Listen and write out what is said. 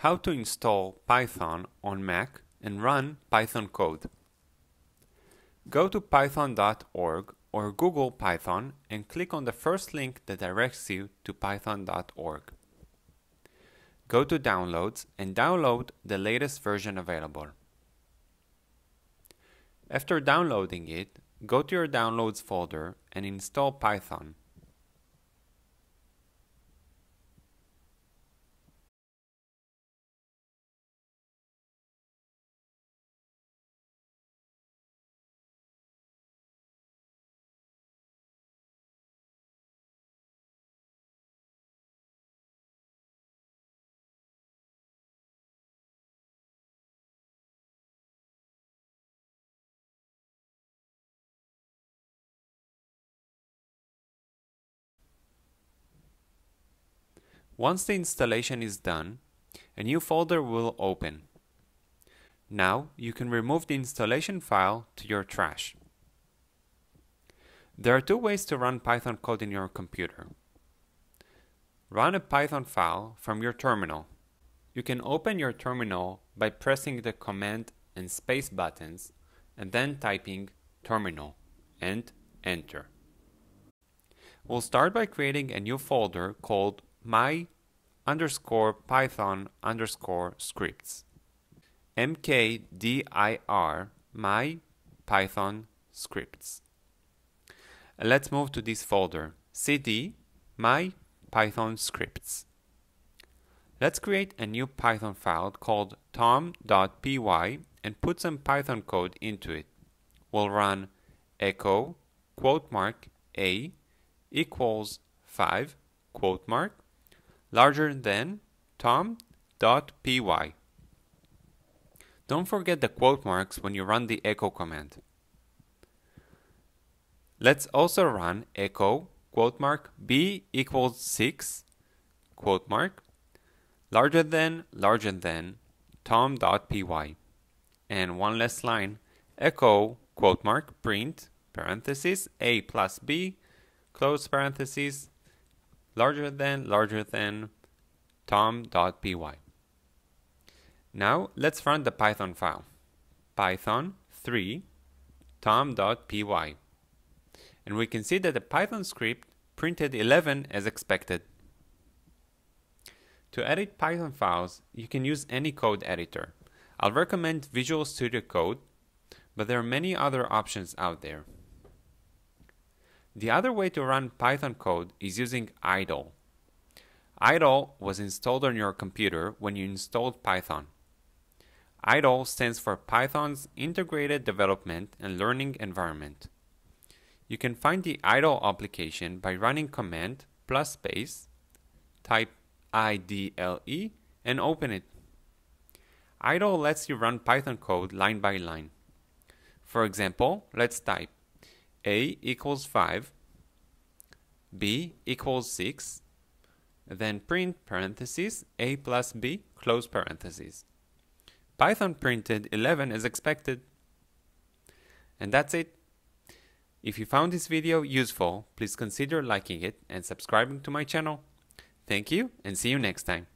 How to install Python on Mac and run Python code. Go to python.org or Google Python and click on the first link that directs you to python.org. Go to Downloads and download the latest version available. After downloading it, go to your Downloads folder and install Python. Once the installation is done, a new folder will open. Now you can remove the installation file to your trash. There are two ways to run Python code in your computer. Run a Python file from your terminal. You can open your terminal by pressing the command and space buttons and then typing terminal and enter. We'll start by creating a new folder called my underscore python underscore scripts. mkdir my python scripts. Let's move to this folder cd my python scripts. Let's create a new Python file called tom.py and put some Python code into it. We'll run echo quote mark a equals 5 quote mark larger than tom.py. Don't forget the quote marks when you run the echo command. Let's also run echo quote mark b equals 6 quote mark larger than larger than tom.py. And one last line echo quote mark print parenthesis a plus b close parenthesis larger than larger than tom.py. Now let's run the Python file. Python 3 tom.py. And we can see that the Python script printed 11 as expected. To edit Python files, you can use any code editor. I'll recommend Visual Studio Code, but there are many other options out there. The other way to run Python code is using IDLE. IDLE was installed on your computer when you installed Python. IDLE stands for Python's Integrated Development and Learning Environment. You can find the IDLE application by running command plus space, type IDLE, and open it. IDLE lets you run Python code line by line. For example, let's type a equals 5, b equals 6, then print parentheses a plus b close parentheses. Python printed 11 as expected. And that's it. If you found this video useful, please consider liking it and subscribing to my channel. Thank you and see you next time.